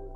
you